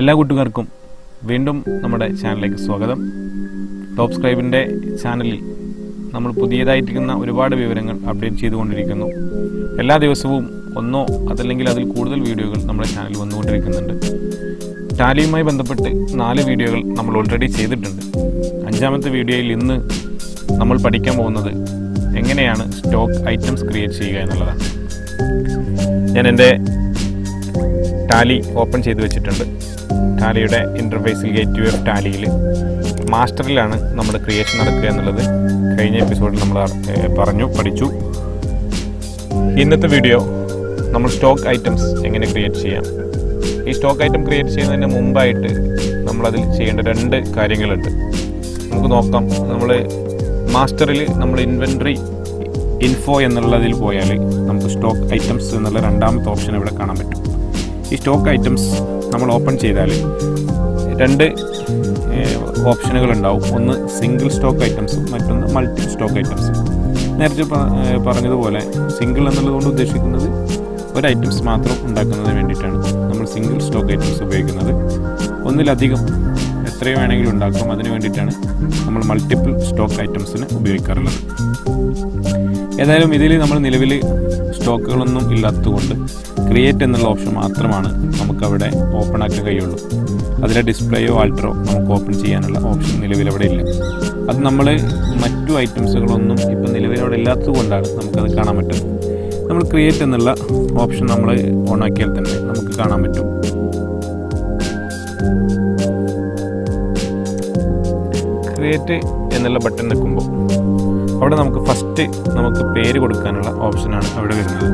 എല്ലാ കൂട്ടുകാർക്കും വീണ്ടും നമ്മുടെ ചാനലിലേക്ക് സ്വാഗതം. ടോപ്പ് സ്ക്രൈബിന്റെ ചാനലിൽ നമ്മൾ പുതിയതായിരിക്കുന്ന ഒരുപാട് വിവരങ്ങൾ അപ്ഡേറ്റ് ചെയ്തുകൊണ്ടിരിക്കുന്നു. എല്ലാ ദിവസവും ഒന്നോ അതല്ലെങ്കിൽ അതിൽ കൂടുതൽ വീഡിയോകൾ നമ്മുടെ ചാനലിൽ വന്നുകൊണ്ടിരിക്കുന്നുണ്ട്. ടാലിയുമായി ബന്ധപ്പെട്ട് നാല് വീഡിയോകൾ നമ്മൾ ഓൾറെഡി ചെയ്തിട്ടുണ്ട്. അഞ്ചാമത്തെ വീഡിയോയിൽ ഇന്ന് നമ്മൾ പഠിക്കാൻ പോകുന്നത് എങ്ങനെയാണ് സ്റ്റോക്ക് ഐറ്റംസ് ക്രിയേറ്റ് ചെയ്യുക എന്നുള്ളതാണ്. ഞാൻ എന്റെ ടാലി ഓപ്പൺ ചെയ്ത് വെച്ചിട്ടുണ്ട്. ടാലിയുടെ ഇന്റർഫേസിൽ ഗേറ്റ് വേ ഓഫ് ടാലിയിൽ മാസ്റ്ററിലാണ് നമ്മുടെ ക്രിയേഷൻ നടക്കുക എന്നുള്ളത്. കഴിഞ്ഞ എപ്പിസോഡിൽ നമ്മൾ പറഞ്ഞു പഠിച്ചു. ഇന്നത്തെ വീഡിയോ നമ്മൾ സ്റ്റോക്ക് ഐറ്റംസ് എങ്ങനെ ക്രിയേറ്റ് ചെയ്യാം. ഈ സ്റ്റോക്ക് ഐറ്റം ക്രിയേറ്റ് ചെയ്യുന്നതിന് മുമ്പായിട്ട് നമ്മളതിൽ ചെയ്യേണ്ട രണ്ട് കാര്യങ്ങളുണ്ട്. നമുക്ക് നോക്കാം. നമ്മൾ മാസ്റ്ററിൽ നമ്മൾ ഇൻവെൻട്രി ഇൻഫോ എന്നുള്ളതിൽ പോയാൽ നമുക്ക് സ്റ്റോക്ക് ഐറ്റംസ് എന്നുള്ള രണ്ടാമത്തെ ഓപ്ഷൻ ഇവിടെ കാണാൻ പറ്റും. ഈ സ്റ്റോക്ക് ഐറ്റംസ് നമ്മൾ ഓപ്പൺ ചെയ്താൽ രണ്ട് ഓപ്ഷനുകൾ ഉണ്ടാവും ഒന്ന് സിംഗിൾ സ്റ്റോക്ക് ഐറ്റംസും മറ്റൊന്ന് മൾട്ടി സ്റ്റോക്ക് ഐറ്റംസും നേരത്തെ പറഞ്ഞതുപോലെ സിംഗിൾ എന്നുള്ളതുകൊണ്ട് ഉദ്ദേശിക്കുന്നത് ഒരു ഐറ്റംസ് മാത്രം ഉണ്ടാക്കുന്നതിന് വേണ്ടിയിട്ടാണ് നമ്മൾ സിംഗിൾ സ്റ്റോക്ക് ഐറ്റംസ് ഉപയോഗിക്കുന്നത്. ഒന്നിലധികം എത്രയോ വേണമെങ്കിലും ഉണ്ടാക്കും. അതിന് വേണ്ടിയിട്ടാണ് നമ്മൾ മൾട്ടിപ്പിൾ സ്റ്റോക്ക് ഐറ്റംസിന് ഉപയോഗിക്കാറുള്ളത്. ഏതായാലും ഇതിൽ നമ്മൾ നിലവിൽ സ്റ്റോക്കുകളൊന്നും ഇല്ലാത്തതുകൊണ്ട് ക്രിയേറ്റ് എന്നുള്ള ഓപ്ഷൻ മാത്രമാണ് നമുക്കവിടെ ഓപ്പൺ ആക്കാൻ കഴിയുള്ളൂ. അതിലെ ഡിസ്പ്ലേയോ ആൾട്ടറോ നമുക്ക് ഓപ്പൺ ചെയ്യാനുള്ള ഓപ്ഷൻ നിലവിൽ അവിടെ ഇല്ല. അത് നമ്മൾ മറ്റു ഐറ്റംസുകളൊന്നും ഇപ്പം നിലവിൽ അവിടെ ഇല്ലാത്തത് കൊണ്ടാണ് നമുക്കത് കാണാൻ പറ്റുന്നത്. നമ്മൾ ക്രിയേറ്റ് എന്നുള്ള ഓപ്ഷൻ നമ്മൾ ഓൺ ആക്കിയാൽ തന്നെ നമുക്ക് കാണാൻ പറ്റും. ക്രിയേറ്റ് എന്നുള്ള ബട്ടൺ നിൽക്കുമ്പോൾ അവിടെ നമുക്ക് ഫസ്റ്റ് നമുക്ക് പേര് കൊടുക്കാനുള്ള ഓപ്ഷനാണ് അവിടെ വരുന്നത്.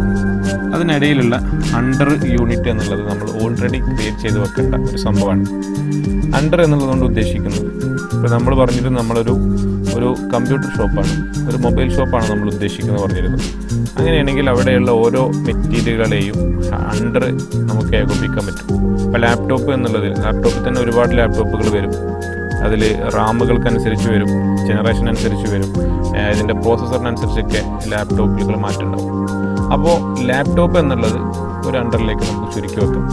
അതിനിടയിലുള്ള അണ്ടർ യൂണിറ്റ് എന്നുള്ളത് നമ്മൾ ഓൾറെഡി ക്രിയേറ്റ് ചെയ്ത് വെക്കേണ്ട ഒരു സംഭവമാണ്. അണ്ടർ എന്നുള്ളതുകൊണ്ട് ഉദ്ദേശിക്കുന്നത് ഇപ്പോൾ നമ്മൾ പറഞ്ഞിട്ട് നമ്മളൊരു ഒരു കമ്പ്യൂട്ടർ ഷോപ്പാണ് ഒരു മൊബൈൽ ഷോപ്പാണ് നമ്മൾ ഉദ്ദേശിക്കുന്നത് പറഞ്ഞിരുന്നത്. അങ്ങനെയാണെങ്കിൽ അവിടെയുള്ള ഓരോ മെറ്റീരിയലുകളെയും അണ്ടർ നമുക്ക് ഏകോപിക്കാൻ പറ്റും. ഇപ്പോൾ ലാപ്ടോപ്പ് എന്നുള്ളത് ലാപ്ടോപ്പിൽ തന്നെ ഒരുപാട് ലാപ്ടോപ്പുകൾ വരും. അതിൽ റാമുകൾക്കനുസരിച്ച് വരും ജനറേഷൻ അനുസരിച്ച് വരും ഇതിന്റെ പ്രോസസ്സറിനനുസരിച്ചൊക്കെ ലാപ്ടോപ്പുകൾ മാറ്റുണ്ടാവും അപ്പോൾ ലാപ്ടോപ്പ് എന്നുള്ളത് ഒരു അണ്ടറിലേക്ക് നമുക്ക് ചുരുക്കി വെക്കാം.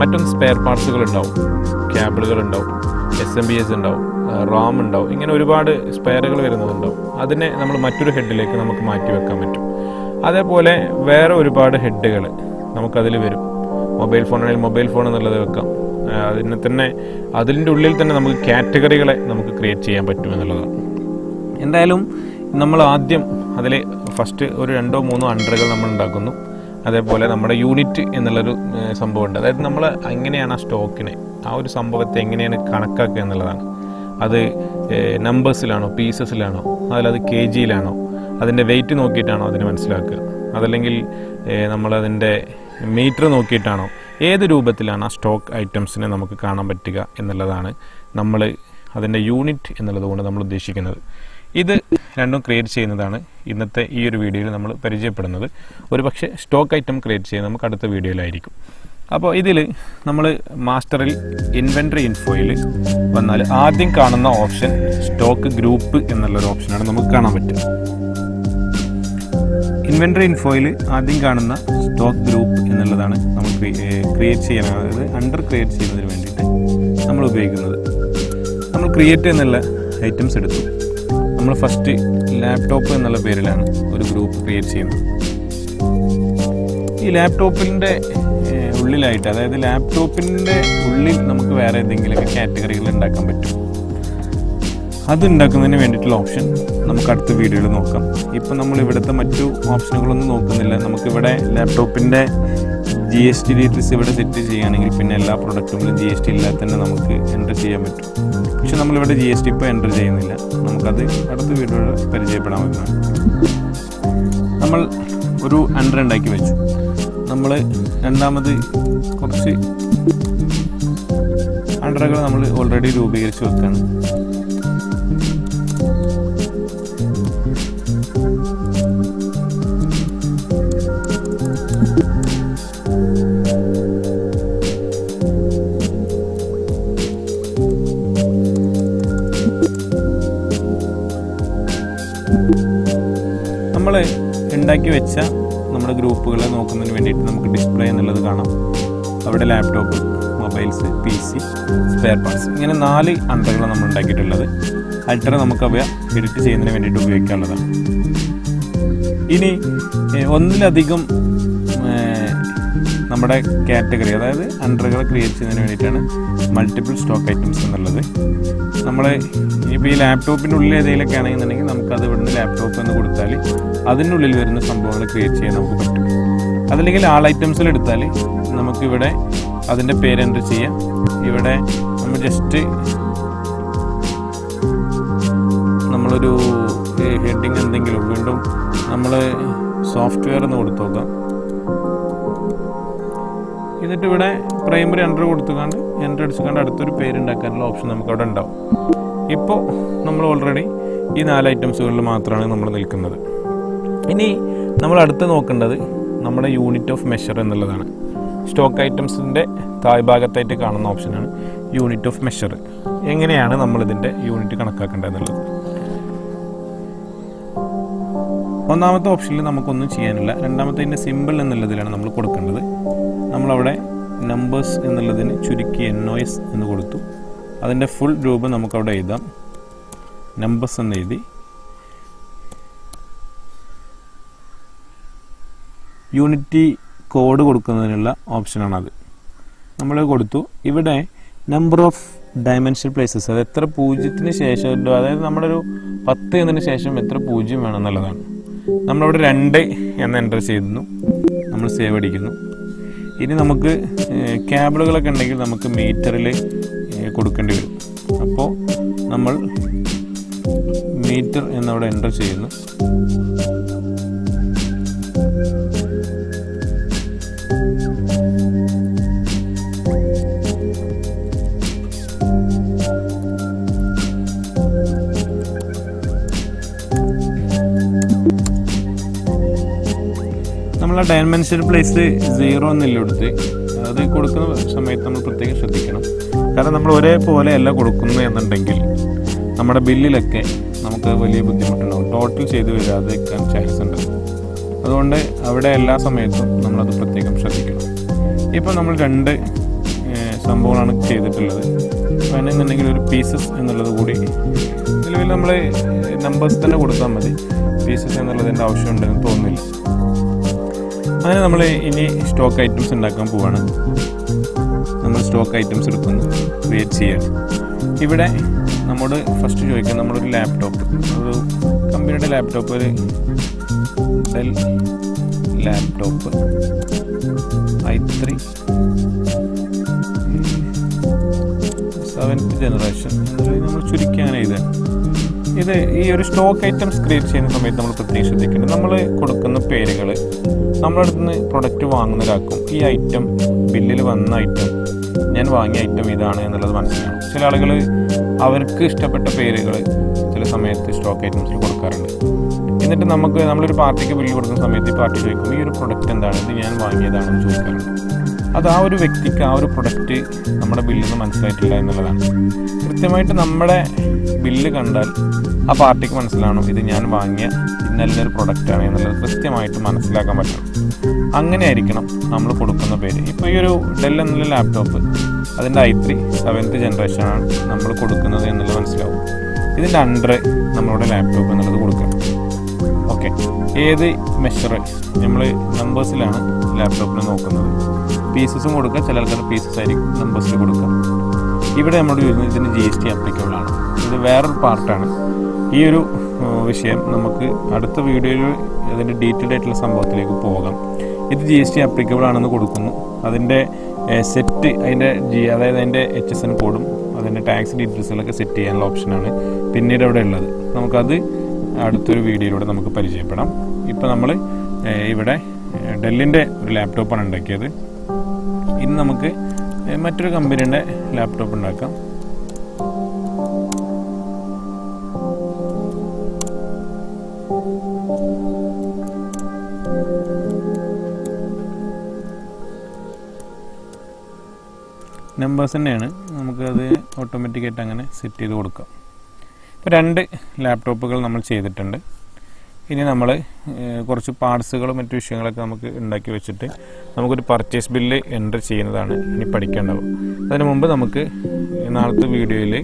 മറ്റൊന്ന് സ്പെയർ പാർട്സുകൾ ഉണ്ടാവും ക്യാബിളുകൾ ഉണ്ടാവും എസ് എം ബി എസ് ഉണ്ടാവും റാം ഉണ്ടാവും ഇങ്ങനെ ഒരുപാട് സ്പെയറുകൾ വരുന്നതുണ്ടാവും. അതിനെ നമ്മൾ മറ്റൊരു ഹെഡിലേക്ക് നമുക്ക് മാറ്റി വെക്കാൻ പറ്റും. അതേപോലെ വേറെ ഒരുപാട് ഹെഡുകൾ നമുക്കതിൽ വരും. മൊബൈൽ ഫോണാണെങ്കിൽ മൊബൈൽ ഫോൺ എന്നുള്ളത് വെക്കാം. അതിനെ തന്നെ അതിന്റെ ഉള്ളിൽ തന്നെ നമുക്ക് കാറ്റഗറികളെ നമുക്ക് ക്രിയേറ്റ് ചെയ്യാൻ പറ്റും എന്നുള്ളതാണ്. എന്തായാലും നമ്മൾ ആദ്യം അതിൽ ഫസ്റ്റ് ഒരു രണ്ടോ മൂന്നോ അണ്ടറുകൾ നമ്മൾ ഉണ്ടാക്കുന്നു. അതേപോലെ നമ്മുടെ യൂണിറ്റ് എന്നുള്ളൊരു സംഭവമുണ്ട്. അതായത് നമ്മൾ എങ്ങനെയാണ് ആ സ്റ്റോക്കിനെ ആ ഒരു സംഭവത്തെ എങ്ങനെയാണ് കണക്കാക്കുക എന്നുള്ളതാണ്. അത് നമ്പേഴ്സിലാണോ പീസസിലാണോ അതിലത് കെ ജിയിലാണോ അതിന്റെ വെയിറ്റ് നോക്കിയിട്ടാണോ അതിന് മനസ്സിലാക്കുക. അതല്ലെങ്കിൽ നമ്മളതിന്റെ മീറ്റർ നോക്കിയിട്ടാണോ ഏത് രൂപത്തിലാണ് ആ സ്റ്റോക്ക് ഐറ്റംസിനെ നമുക്ക് കാണാൻ പറ്റുക എന്നുള്ളതാണ് നമ്മൾ അതിന്റെ യൂണിറ്റ് എന്നുള്ളത് കൊണ്ട് നമ്മൾ ഉദ്ദേശിക്കുന്നത്. ഇത് രണ്ടും ക്രിയേറ്റ് ചെയ്യുന്നതാണ് ഇന്നത്തെ ഈ ഒരു വീഡിയോയിൽ നമ്മൾ പരിചയപ്പെടുന്നത്. ഒരു പക്ഷേ സ്റ്റോക്ക് ഐറ്റം ക്രിയേറ്റ് ചെയ്യുന്നത് നമുക്ക് അടുത്ത വീഡിയോയിലായിരിക്കും. അപ്പോൾ ഇതിൽ നമ്മൾ മാസ്റ്ററിൽ ഇൻവെൻട്രി ഇൻഫോയിൽ വന്നാൽ ആദ്യം കാണുന്ന ഓപ്ഷൻ സ്റ്റോക്ക് ഗ്രൂപ്പ് എന്നുള്ളൊരു ഓപ്ഷനാണ് നമുക്ക് കാണാൻ പറ്റുക. ഇൻവെൻട്രി ഇൻഫോയിൽ ആദ്യം കാണുന്ന സ്റ്റോക്ക് ഗ്രൂപ്പ് എന്നുള്ളതാണ് നമ്മൾ ക്രിയേറ്റ് ചെയ്യാൻ അതായത് അണ്ടർ ക്രിയേറ്റ് ചെയ്യുന്നതിന് വേണ്ടിയിട്ട് നമ്മൾ ഉപയോഗിക്കുന്നത്. നമ്മൾ ക്രിയേറ്റ് എന്നുള്ള ഐറ്റംസ് എടുത്തു. നമ്മൾ ഫസ്റ്റ് ലാപ്ടോപ്പ് എന്നുള്ള പേരിലാണ് ഒരു ഗ്രൂപ്പ് ക്രിയേറ്റ് ചെയ്യുന്നത്. ഈ ലാപ്ടോപ്പിന്റെ ഉള്ളിലായിട്ട് അതായത് ലാപ്ടോപ്പിന്റെ ഉള്ളിൽ നമുക്ക് വേറെ എന്തെങ്കിലുമൊക്കെ കാറ്റഗറികൾ ഉണ്ടാക്കാൻ പറ്റും. അത് ഉണ്ടാക്കുന്നതിന് വേണ്ടിയിട്ടുള്ള ഓപ്ഷൻ നമുക്ക് അടുത്ത വീഡിയോയിൽ നോക്കാം. ഇപ്പം നമ്മൾ ഇവിടുത്തെ മറ്റു ഓപ്ഷനുകളൊന്നും നോക്കുന്നില്ല. നമുക്കിവിടെ ലാപ്ടോപ്പിന്റെ ജി എസ് ടി ഡീറ്റെയിൽസ് ഇവിടെ സെറ്റ് ചെയ്യുകയാണെങ്കിൽ പിന്നെ എല്ലാ പ്രൊഡക്റ്റുകളും ജി എസ് ടി ഇല്ലാതെ തന്നെ നമുക്ക് എന്റർ ചെയ്യാൻ പറ്റും. പക്ഷെ നമ്മളിവിടെ ജി എസ് ടി ഇപ്പോൾ എന്റർ ചെയ്യുന്നില്ല. നമുക്കത് അടുത്ത വീഡിയോയിൽ പരിചയപ്പെടാവുന്നതാണ് നമ്മൾ ഒരു അണ്ടർ ഉണ്ടാക്കി വെച്ചു. നമ്മൾ രണ്ടാമത് കുറച്ച് അണ്ടറുകൾ നമ്മൾ ഓൾറെഡി രൂപീകരിച്ച് വെക്കുകയാണ് ഉണ്ടാക്കി വെച്ച നമ്മുടെ ഗ്രൂപ്പുകളെ നോക്കുന്നതിന് വേണ്ടിയിട്ട് നമുക്ക് ഡിസ്പ്ലേ എന്നുള്ളത് കാണാം. അവിടെ laptop mobiles P C spare parts ഇങ്ങനെ നാല് അണ്ടറുകളാണ് നമ്മൾ ഉണ്ടാക്കിയിട്ടുള്ളത്. അൾട്ടർ നമുക്ക് അവ എഡിറ്റ് ചെയ്യുന്നതിന് വേണ്ടിയിട്ട് ഉപയോഗിക്കാനുള്ളതാണ് ഇനി ഒന്നിലധികം നമ്മുടെ കാറ്റഗറി അതായത് അണ്ടറുകൾ ക്രിയേറ്റ് ചെയ്യുന്നതിന് വേണ്ടിയിട്ടാണ് മൾട്ടിപ്പിൾ സ്റ്റോക്ക് ഐറ്റംസ് എന്നുള്ളത്. നമ്മൾ ഇപ്പോൾ ഈ ലാപ്ടോപ്പിന്റെ ഉള്ളിൽ ഏതെങ്കിലുമൊക്കെ ആണെന്നുണ്ടെങ്കിൽ നമുക്കത് ഇവിടുന്ന് ലാപ്ടോപ്പ് എന്ന് കൊടുത്താൽ അതിനുള്ളിൽ വരുന്ന സംഭവങ്ങൾ ക്രിയേറ്റ് ചെയ്യാൻ നമുക്ക് പറ്റും. അതല്ലെങ്കിൽ ആൾ ഐറ്റംസിൽ എടുത്താൽ നമുക്കിവിടെ അതിന്റെ പേര് എന്റർ ചെയ്യാം. ഇവിടെ നമ്മൾ ജസ്റ്റ് നമ്മളൊരു ഹെഡിങ് എന്തെങ്കിലും വീണ്ടും നമ്മൾ സോഫ്റ്റ്വെയർ എന്ന് കൊടുത്തു നോക്കാം എന്നിട്ട് ഇവിടെ പ്രൈമറി എന്റർ കൊടുത്തുകൊണ്ട് എന്റർ അടിച്ചുകൊണ്ട് അടുത്തൊരു പേര് ഉണ്ടാക്കാനുള്ള ഓപ്ഷൻ നമുക്ക് അവിടെ ഉണ്ടാവും. ഇപ്പോൾ നമ്മൾ ഓൾറെഡി ഈ നാല് ഐറ്റംസുകളിൽ മാത്രമാണ് നമ്മൾ നിൽക്കുന്നത്. ഇനി നമ്മൾ അടുത്ത് നോക്കേണ്ടത് നമ്മുടെ യൂണിറ്റ് ഓഫ് മെഷർ എന്നുള്ളതാണ്. സ്റ്റോക്ക് ഐറ്റംസിന്റെ താഴ്ഭാഗത്തായിട്ട് കാണുന്ന ഓപ്ഷനാണ് യൂണിറ്റ് ഓഫ് മെഷർ എങ്ങനെയാണ് നമ്മളിതിന്റെ യൂണിറ്റ് കണക്കാക്കേണ്ടത് ഒന്നാമത്തെ ഓപ്ഷനിൽ നമുക്കൊന്നും ചെയ്യാനില്ല. രണ്ടാമത്തെ അതിന്റെ സിമ്പിൾ എന്നുള്ളതിലാണ് നമ്മൾ കൊടുക്കേണ്ടത്. നമ്മളവിടെ നമ്പേഴ്സ് എന്നുള്ളതിന് ചുരുക്കി എൻ ഒ എസ് എന്ന് കൊടുത്തു. അതിന്റെ ഫുൾ രൂപം നമുക്കവിടെ എഴുതാം. നമ്പേഴ്സ് എന്ന് എഴുതി. യൂണിറ്റി കോഡ് കൊടുക്കുന്നതിനുള്ള ഓപ്ഷനാണത്. നമ്മൾ കൊടുത്തു. ഇവിടെ നമ്പർ ഓഫ് ഡയമെൻഷൻ പ്ലേസസ് അത് എത്ര പൂജ്യത്തിന് ശേഷം അതായത് നമ്മുടെ ഒരു പത്ത് എന്നതിന് ശേഷം എത്ര പൂജ്യം വേണം എന്നുള്ളതാണ്. നമ്മളിവിടെ രണ്ട് എന്ന് എന്റർ ചെയ്യുന്നു നമ്മൾ സേവ് അടിക്കുന്നു. ഇനി നമുക്ക് ക്യാബിളുകളൊക്കെ ഉണ്ടെങ്കിൽ നമുക്ക് മീറ്ററിൽ കൊടുക്കേണ്ടി വരും. അപ്പോൾ നമ്മൾ മീറ്റർ എന്നവിടെ എന്റർ ചെയ്യുന്നു. നമ്മൾ ആ ഡയമെൻഷൻ പ്ലേസ് സീറോ എന്നില്ല എടുത്ത് അത് കൊടുക്കുന്ന സമയത്ത് നമ്മൾ പ്രത്യേകം ശ്രദ്ധിക്കണം. കാരണം നമ്മൾ ഒരേപോലെ അല്ല കൊടുക്കുന്നു എന്നുണ്ടെങ്കിൽ നമ്മുടെ ബില്ലിലൊക്കെ നമുക്ക് വലിയ ബുദ്ധിമുട്ടുണ്ടാവും. ടോട്ടൽ ചെയ്ത് വരാതിരിക്കാൻ ചാൻസ് ഉണ്ട്. അതുകൊണ്ട് അവിടെ എല്ലാ സമയത്തും നമ്മളത് പ്രത്യേകം ശ്രദ്ധിക്കണം. ഇപ്പോൾ നമ്മൾ രണ്ട് സംഭവങ്ങളാണ് ചെയ്തിട്ടുള്ളത്. അപ്പോൾ അതിനെന്നുണ്ടെങ്കിൽ ഒരു പീസസ് എന്നുള്ളത് കൂടി നിലവിൽ നമ്മൾ നമ്പേഴ്സ് തന്നെ കൊടുത്താൽ മതി. പീസസ് എന്നുള്ളതിന്റെ ആവശ്യമുണ്ടെന്ന് തോന്നുന്നില്ല. അങ്ങനെ നമ്മൾ ഇനി സ്റ്റോക്ക് ഐറ്റംസ് ഉണ്ടാക്കാൻ പോവാണ്. നമ്മൾ സ്റ്റോക്ക് ഐറ്റംസ് എടുക്കുന്നു. ക്രിയേറ്റ് ചെയ്യാണ് ഇവിടെ നമ്മോട് ഫസ്റ്റ് ചോദിക്കാം നമ്മളൊരു ലാപ്ടോപ്പ് ഒരു കമ്പനിയുടെ ലാപ്ടോപ്പ് ഒരു Dell laptop I three seventh generation നമ്മൾ ചുരുക്കി അങ്ങനെ ഇത് ഇത് ഈ ഒരു സ്റ്റോക്ക് ഐറ്റംസ് ക്രിയേറ്റ് ചെയ്യുന്ന സമയത്ത് നമ്മൾ പ്രത്യേകം ശ്രദ്ധിക്കേണ്ടത് നമ്മൾ കൊടുക്കുന്ന പേരുകൾ നമ്മുടെ അടുത്ത് നിന്ന് പ്രൊഡക്റ്റ് വാങ്ങുന്ന ഒരാൾക്കും ഈ ഐറ്റം ബില്ലിൽ വന്ന ഐറ്റം ഞാൻ വാങ്ങിയ ഐറ്റം ഇതാണ് എന്നുള്ളത് മനസ്സിലാവും ചില ആളുകൾ അവർക്ക് ഇഷ്ടപ്പെട്ട പേരുകൾ ചില സമയത്ത് സ്റ്റോക്ക് ഐറ്റംസിൽ കൊടുക്കാറുണ്ട്. എന്നിട്ട് നമുക്ക് നമ്മളൊരു പാർട്ടിക്ക് ബില്ല് കൊടുക്കുന്ന സമയത്ത് ഈ പാർട്ടി ചോദിക്കും ഈ ഒരു പ്രൊഡക്റ്റ് എന്താണ്? ഇത് ഞാൻ വാങ്ങിയതാണെന്ന് ചോദിക്കാറുണ്ട്. അത് ആ ഒരു വ്യക്തിക്ക് ആ ഒരു പ്രൊഡക്റ്റ് നമ്മുടെ ബില്ലിൽ നിന്ന് മനസ്സിലായിട്ടില്ല എന്നുള്ളതാണ്. കൃത്യമായിട്ട് നമ്മുടെ ബില്ല് കണ്ടാൽ ആ പാർട്ടിക്ക് മനസ്സിലാണോ ഇത് ഞാൻ വാങ്ങിയ ഇന്നല്ലൊരു പ്രൊഡക്റ്റാണ് എന്നുള്ളത് കൃത്യമായിട്ട് മനസ്സിലാക്കാൻ പറ്റണം. അങ്ങനെ ആയിരിക്കണം നമ്മൾ കൊടുക്കുന്ന പേര്. ഇപ്പോൾ ഈ ഒരു ഡെൽ എന്നുള്ള ലാപ്ടോപ്പ് അതിന്റെ ഐ ത്രീ സെവൻത്ത് ജനറേഷനാണ് നമ്മൾ കൊടുക്കുന്നത് എന്നുള്ളത് മനസ്സിലാവും. ഇതിന്റെ അണ്ടർ നമ്മളുടെ ലാപ്ടോപ്പ് എന്നുള്ളത് കൊടുക്കണം ഓക്കെ ഏത് മെഷർ നമ്മൾ നമ്പേഴ്സിലാണ് ലാപ്ടോപ്പിന് നോക്കുന്നത്. പീസസും കൊടുക്കുക ചില ആൾക്കാർ പീസസ് ആയിരിക്കും നമ്പേഴ്സിൽ കൊടുക്കുക ഇവിടെ നമ്മൾ വരുന്നത് ഇതിന് ജി എസ് ടി അപ്ലിക്കബിൾ ആണ്. ഇത് വേറൊരു പാർട്ടാണ് ഈ ഒരു വിഷയം നമുക്ക് അടുത്ത വീഡിയോയിൽ അതിന്റെ ഡീറ്റെയിൽഡ് ആയിട്ടുള്ള സംഭവത്തിലേക്ക് പോകാം. ഇത് ജി എസ് ടി അപ്ലിക്കബിൾ ആണെന്ന് കൊടുക്കുന്നു. അതിന്റെ സെറ്റ് അതിന്റെ ജി അതായത് അതിന്റെ എച്ച് എസ് എൻ കോഡും അതിന്റെ ടാക്സ് ഡീറ്റെയിൽസുകളൊക്കെ സെറ്റ് ചെയ്യാനുള്ള ഓപ്ഷനാണ് പിന്നീട് അവിടെ ഉള്ളത്. നമുക്കത് അടുത്തൊരു വീഡിയോയിലൂടെ നമുക്ക് പരിചയപ്പെടാം. ഇപ്പോൾ നമ്മൾ ഇവിടെ ഡെല്ലിന്റെ ഒരു ലാപ്ടോപ്പാണ് ഉണ്ടാക്കിയത്. ഇനി നമുക്ക് മറ്റൊരു കമ്പനിയുടെ ലാപ്ടോപ്പ് ഉണ്ടാക്കാം. നമ്പേഴ്സ് തന്നെയാണ്. നമുക്കത് ഓട്ടോമാറ്റിക്കായിട്ട് അങ്ങനെ സെറ്റ് ചെയ്ത് കൊടുക്കാം. ഇപ്പോൾ രണ്ട് ലാപ്ടോപ്പുകൾ നമ്മൾ ചെയ്തിട്ടുണ്ട്. ഇനി നമ്മൾ കുറച്ച് പാർട്സുകളും മറ്റു വിഷയങ്ങളൊക്കെ നമുക്ക് ഉണ്ടാക്കി വെച്ചിട്ട് നമുക്കൊരു പർച്ചേസ് ബില്ല് എന്റർ ചെയ്യുന്നതാണ് ഇനി പഠിക്കേണ്ടത്. അതിന് മുമ്പ് നമുക്ക് നാളത്തെ വീഡിയോയിൽ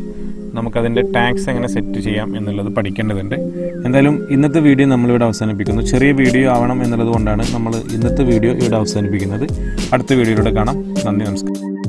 നമുക്കതിന്റെ ടാക്സ് എങ്ങനെ സെറ്റ് ചെയ്യാം എന്നുള്ളത് പഠിക്കേണ്ടതുണ്ട്. എന്തായാലും ഇന്നത്തെ വീഡിയോ നമ്മളിവിടെ അവസാനിപ്പിക്കുന്നു. ചെറിയ വീഡിയോ ആവണം എന്നുള്ളത് കൊണ്ടാണ് നമ്മൾ ഇന്നത്തെ വീഡിയോ ഇവിടെ അവസാനിപ്പിക്കുന്നത്. അടുത്ത വീഡിയോയിലൂടെ കാണാം. നന്ദി നമസ്കാരം.